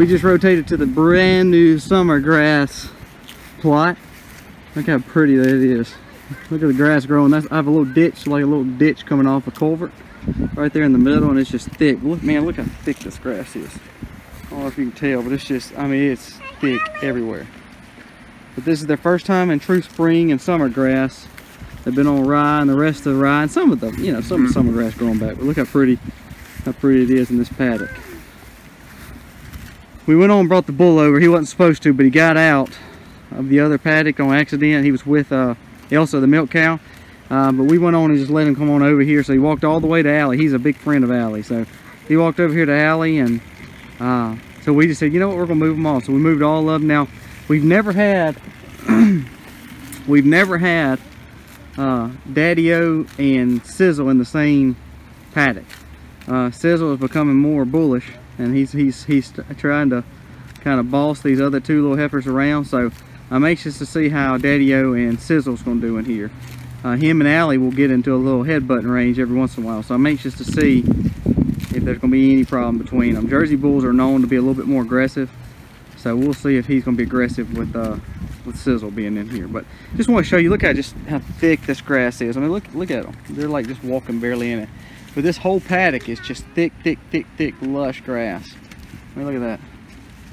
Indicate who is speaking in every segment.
Speaker 1: We just rotated to the brand new summer grass plot. Look how pretty that is. Look at the grass growing. That's, I have a little ditch, like a little ditch coming off a culvert right there in the middle and it's just thick. Look, man, look how thick this grass is. I don't know if you can tell, but it's just, I mean, it's thick everywhere. But this is their first time in true spring and summer grass. They've been on rye and the rest of the rye and some of the, you know, some of the summer grass growing back. But look how pretty, how pretty it is in this paddock. We went on and brought the bull over. He wasn't supposed to, but he got out of the other paddock on accident. He was with uh, Elsa, the milk cow. Uh, but we went on and just let him come on over here. So he walked all the way to Allie. He's a big friend of Allie. So he walked over here to Allie and uh, so we just said, you know what, we're gonna move them all. So we moved all of them. Now, we've never had, we've never had uh, Daddy-O and Sizzle in the same paddock. Uh, Sizzle is becoming more bullish and he's, he's, he's trying to kind of boss these other two little heifers around. So I'm anxious to see how Daddy-O and Sizzle's gonna do in here. Uh, him and Allie will get into a little headbutting range every once in a while. So I'm anxious to see if there's going to be any problem between them. Jersey Bulls are known to be a little bit more aggressive. So we'll see if he's going to be aggressive with uh, with Sizzle being in here. But just want to show you, look at just how thick this grass is. I mean, look look at them. They're like just walking barely in it. But this whole paddock is just thick, thick, thick, thick, lush grass. I mean, look at that.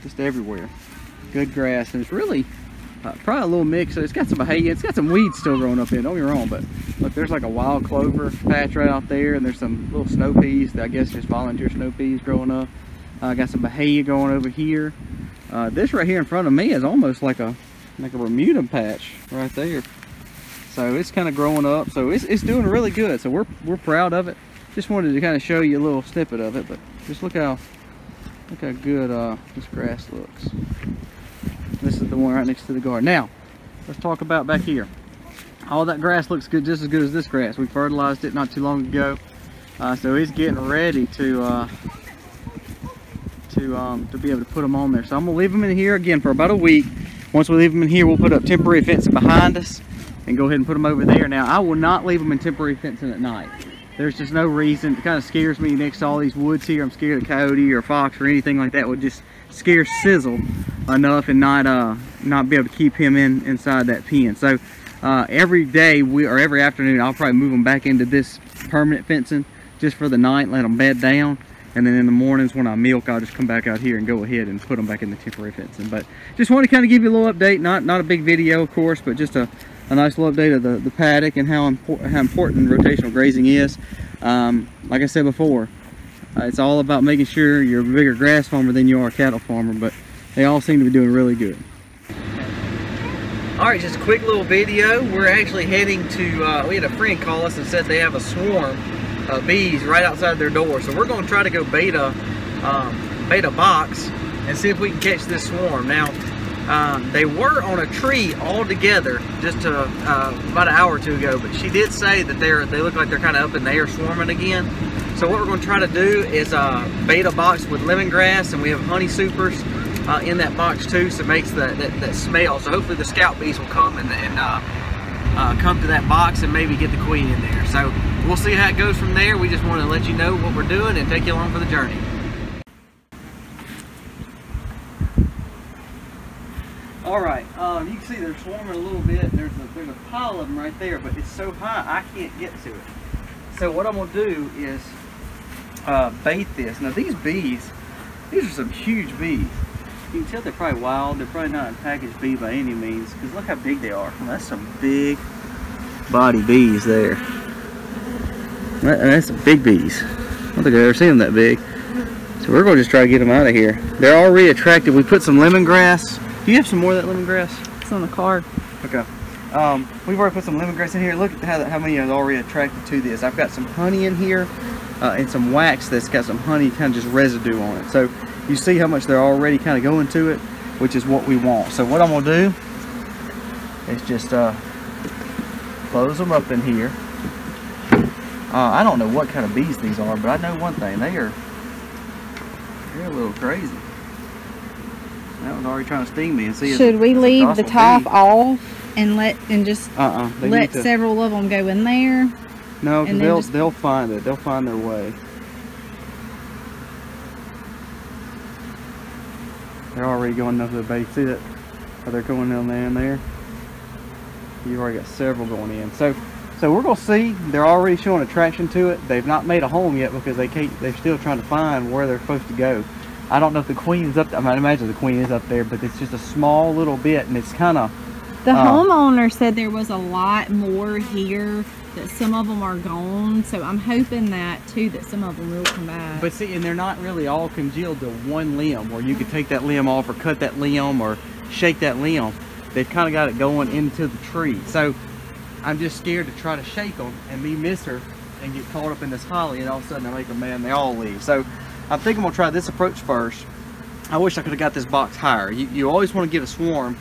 Speaker 1: Just everywhere. Good grass. And it's really uh, probably a little mix. It's got some hay. It's got some weeds still growing up in. Don't me wrong, but look, there's like a wild clover patch right out there, and there's some little snow peas. I guess just volunteer snow peas growing up. I uh, got some bahia going over here. Uh, this right here in front of me is almost like a like a Bermuda patch right there. So it's kind of growing up. So it's, it's doing really good. So we're we're proud of it. Just wanted to kind of show you a little snippet of it, but just look how look how good uh, this grass looks. This is the one right next to the garden. Now, let's talk about back here. All that grass looks good, just as good as this grass. We fertilized it not too long ago. Uh, so he's getting ready to uh, to um, to be able to put them on there. So I'm gonna leave them in here again for about a week. Once we leave them in here, we'll put up temporary fencing behind us and go ahead and put them over there. Now, I will not leave them in temporary fencing at night. There's just no reason. It kind of scares me next to all these woods here. I'm scared of coyote or fox or anything like that would just scare Sizzle enough and not uh not be able to keep him in inside that pen. So uh, every day we or every afternoon I'll probably move them back into this permanent fencing just for the night, let them bed down. And then in the mornings when I milk, I'll just come back out here and go ahead and put them back in the temporary fencing. But just want to kind of give you a little update, not not a big video, of course, but just a, a nice little update of the, the paddock and how, impor how important rotational grazing is. Um, like I said before, uh, it's all about making sure you're a bigger grass farmer than you are a cattle farmer, but they all seem to be doing really good. All right, just a quick little video. We're actually heading to, uh, we had a friend call us and said they have a swarm of bees right outside their door. So we're gonna try to go beta, um, beta box and see if we can catch this swarm. Now, um, they were on a tree all together just to, uh, about an hour or two ago, but she did say that they're they look like they're kind of up in the air swarming again. So what we're going to try to do is uh, bait a box with lemongrass, and we have honey supers uh, in that box too, so it makes the, that, that smell. So hopefully the scout bees will come and, and uh, uh, come to that box and maybe get the queen in there. So we'll see how it goes from there. We just want to let you know what we're doing and take you along for the journey. All right, um, you can see they're swarming a little bit. There's a, there's a pile of them right there, but it's so high I can't get to it. So what I'm gonna do is uh, bait this. Now these bees, these are some huge bees. You can tell they're probably wild. They're probably not a packaged bee by any means, because look how big they are. Well, that's some big body bees there. That, that's some big bees. I don't think I've ever seen them that big. So we're gonna just try to get them out of here. They're already attracted. We put some lemongrass do you have some more of that lemongrass?
Speaker 2: It's on the card.
Speaker 1: Okay. Um, we've already put some lemongrass in here. Look at how, how many are already attracted to this. I've got some honey in here uh, and some wax that's got some honey kind of just residue on it. So you see how much they're already kind of going to it, which is what we want. So what I'm going to do is just uh, close them up in here. Uh, I don't know what kind of bees these are, but I know one thing. They are they're a little crazy. That was already trying to sting me and see.
Speaker 2: Should we leave the top bee. off and let and just uh -uh, let to, several of them go in there?
Speaker 1: No, they'll just, they'll find it. They'll find their way. They're already going up to the base. See that? Are they're going down there and there. You already got several going in. So, so we're gonna see. They're already showing attraction to it. They've not made a home yet because they can't. They're still trying to find where they're supposed to go. I don't know if the queen's up. I I imagine the queen is up there, but it's just a small little bit, and it's kind of.
Speaker 2: The uh, homeowner said there was a lot more here. That some of them are gone, so I'm hoping that too. That some of them will come back.
Speaker 1: But see, and they're not really all congealed to one limb, where you could take that limb off or cut that limb or shake that limb. They've kind of got it going into the tree. So I'm just scared to try to shake them and me miss her and get caught up in this holly, and all of a sudden I make them mad and they all leave. So I think I'm gonna try this approach first. I wish I could have got this box higher. You, you always want to get a swarm,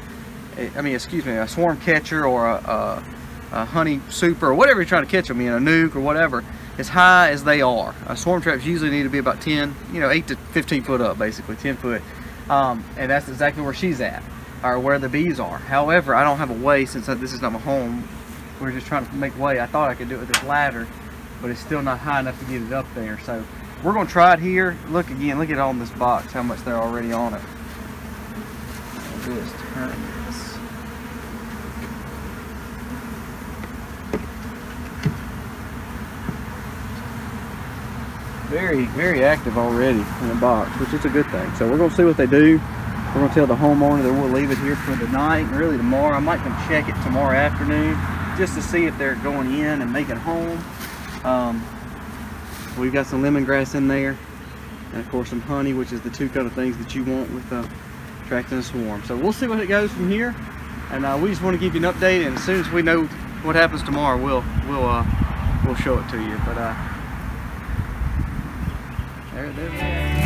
Speaker 1: eh, I mean, excuse me, a swarm catcher or a, a, a, honey super or whatever you're trying to catch them in, a nuc or whatever, as high as they are. Swarm traps usually need to be about 10, you know, 8 to 15 foot up, basically, 10 foot. Um, and that's exactly where she's at, or where the bees are. However, I don't have a way, since this is not my home, we're just trying to make way. I thought I could do it with this ladder, but it's still not high enough to get it up there. So we're gonna try it here. Look again, look at on this box, how much they're already on it. Just turn this. Very, very active already in the box, which is a good thing. So we're gonna see what they do. We're gonna tell the homeowner that we'll leave it here for the night really tomorrow. I might come check it tomorrow afternoon just to see if they're going in and making home. Um, We've got some lemongrass in there, and of course some honey, which is the two kind of things that you want with uh, attracting a swarm. So we'll see what it goes from here, and uh, we just want to give you an update. And as soon as we know what happens tomorrow, we'll we'll uh, we'll show it to you. But uh, there, there,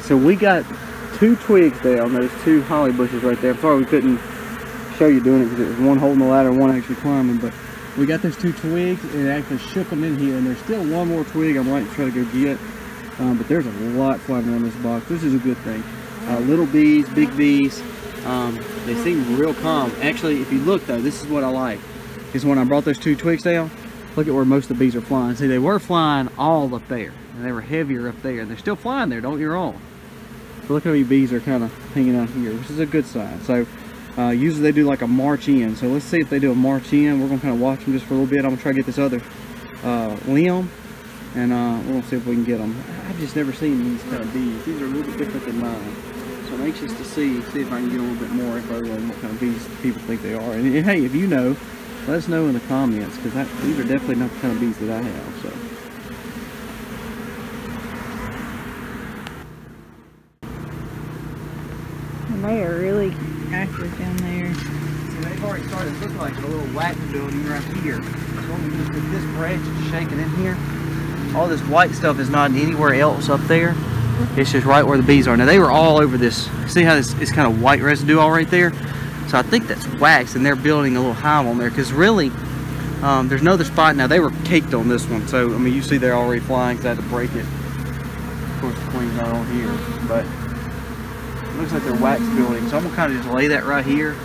Speaker 1: there. so we got two twigs there on those two holly bushes right there. I'm sorry we couldn't show you doing it because it was one holding the ladder one actually climbing, but we got those two twigs and actually shook them in here and there's still one more twig going to try to go get. Um, but there's a lot flying around this box. This is a good thing. Uh, little bees, big bees, um, they seem real calm. Actually, if you look though, this is what I like. Is when I brought those two twigs down, look at where most of the bees are flying. See, they were flying all up there. And they were heavier up there. They're still flying there, don't get wrong. But look how many bees are kind of hanging out here, which is a good sign. So uh, usually they do like a march in. So let's see if they do a march in. We're going to kind of watch them just for a little bit. I'm to try to get this other uh, limb. And uh, we're to see if we can get them. I've just never seen these kind of bees. These are a little bit different than mine. So I'm anxious to see, see if I can get a little bit more info on what kind of bees people think they are. And, and hey, if you know, let us know in the comments because these are definitely not the kind of bees that I have. So.
Speaker 2: they are really active down there.
Speaker 1: See, they've already started to look like a little wax building right here. So this branch is shaking in here. All this white stuff is not anywhere else up there. It's just right where the bees are. Now they were all over this. See how this is kind of white residue all right there? So I think that's wax and they're building a little hive on there because really um, there's no other spot. Now they were caked on this one. So I mean you see they're already flying because I had to break it. Of course the queen's not on here. But looks like they're wax building. So I'm gonna kind of just lay that right here.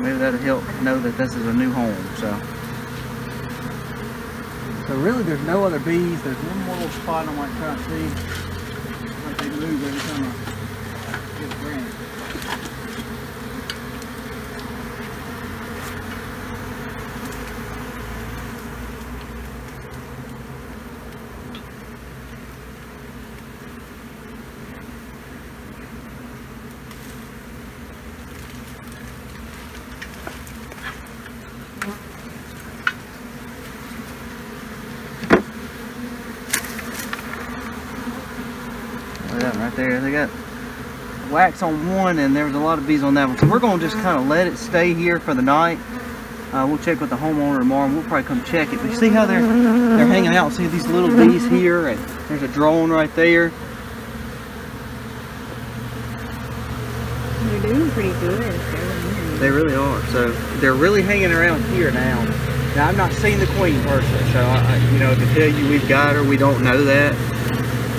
Speaker 1: Maybe that'll help know that this is a new home. So, so really, there's no other bees. There's one more little spot I might try to see. Like they move every time I get a branch. There. They got wax on one and there was a lot of bees on that one. So we're gonna just kind of let it stay here for the night. Uh, we'll check with the homeowner tomorrow and we'll probably come check it. But you see how they're they're hanging out? See these little bees here and there's a drone right there.
Speaker 2: They're doing pretty good. they're in here.
Speaker 1: They really are. So they're really hanging around here now. Now I've not seen the queen personally, so I, I- you know to tell you we've got her, we don't know that.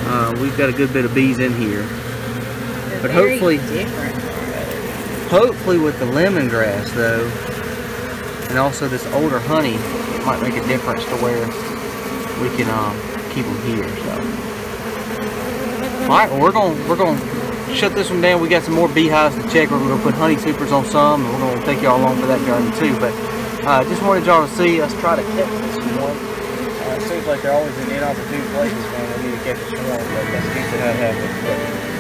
Speaker 1: Uh, we've got a good bit of bees in here.
Speaker 2: They're
Speaker 1: But hopefully-
Speaker 2: different.
Speaker 1: Hopefully with the lemongrass though, and also this older honey, it might make a difference to where we can um, keep them here. So, all right, well, we're gonna we're gonna shut this one down. We got some more beehives to check. We're gonna put honey supers on some, and we're gonna take y'all along for that journey too. But uh, just wanted y'all to see us try to catch this one. Seems like they're always in inopportune places when we need to catch a swarm, but that's how it happens. But